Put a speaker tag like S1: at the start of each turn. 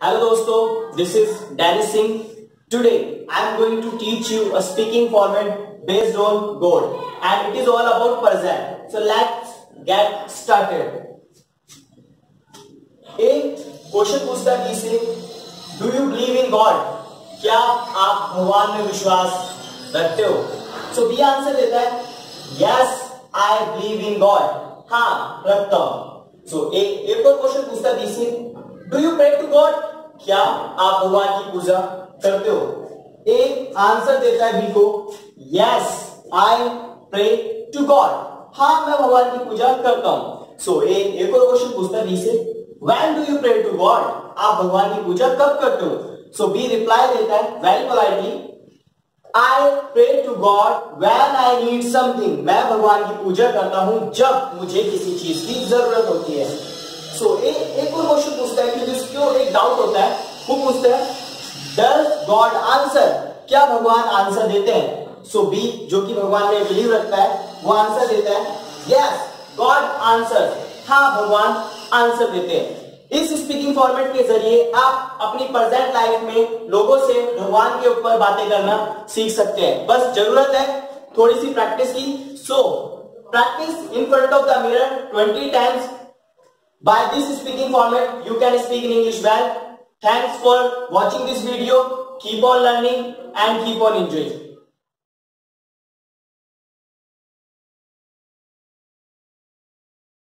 S1: Hello दोस्तों this is Danish Singh today I am going to teach you a speaking format based on goal and it is all about present so let's get started एक question पूछता है से do you believe in God क्या आप भगवान में विश्वास रखते हो? सो बी आंसर देता है yes I believe in God हाँ रखता हूँ। सो एक और क्वेश्चन पूछता है क्या आप भगवान की पूजा करते हो? एक आंसर देता है बी को yes I pray to God हाँ मैं भगवान की पूजा करता हूँ। सो so, एक एक और क्वेश्चन पूछता है बी से। When do you pray to God आप भगवान की पूजा कब करते हो? सो बी रिप्लाई देता है very politely I pray to God when I need something मैं भगवान की पूजा करता हूँ जब मुझे किसी चीज़ की ज़रूरत होती है। सो so, एक एक और क्वेश्चन पूछता है कि जिसको एक डाउट होता है वो पूछता है डज गॉड आंसर क्या भगवान आंसर देते हैं? सो बी जो कि भगवान में बिलीव रखता है वो आंसर देता है यस गॉड आंसर हाँ भगवान आंसर देते हैं। इस स्पीकिंग फॉर्मेट के ज़रिए आप अपनी प्रेजेंट लाइफ में लोगों से भगवान के ऊपर बातें करना सीख सकते हैं। बस ज़रूरत है थोड़ी सी प्रैक्टिस की। So practice in front of the mirror 20 times By this speaking format, you can speak in English well. Thanks for watching this video. Keep on learning and keep on enjoying.